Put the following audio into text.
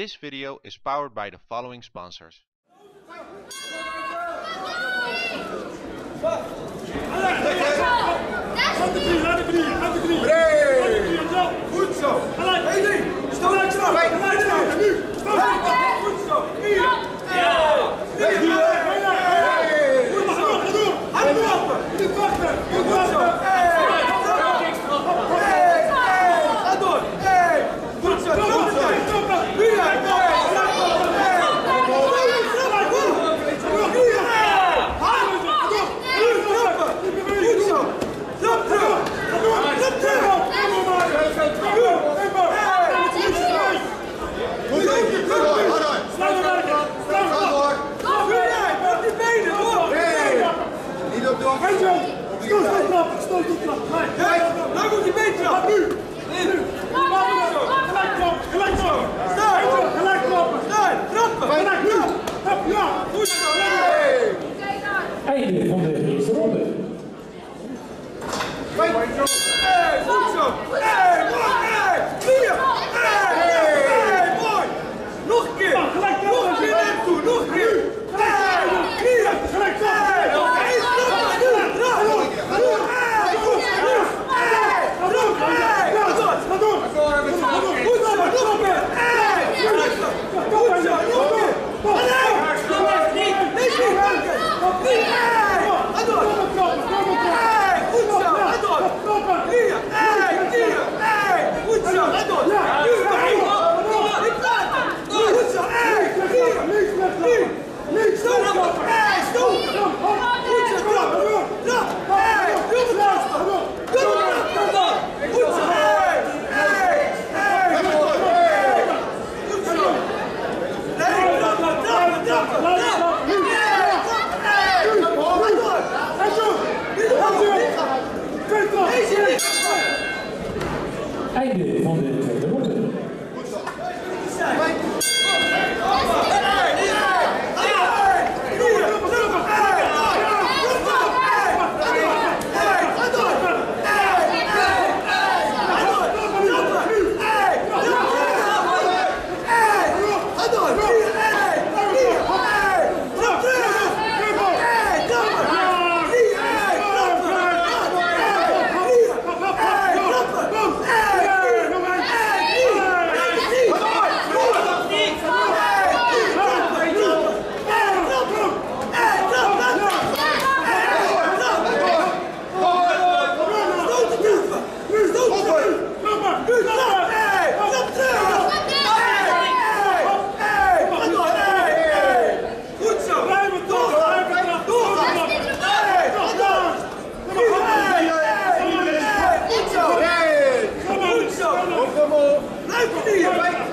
This video is powered by the following sponsors. で飛んでそれを。はい I did. That's me, right?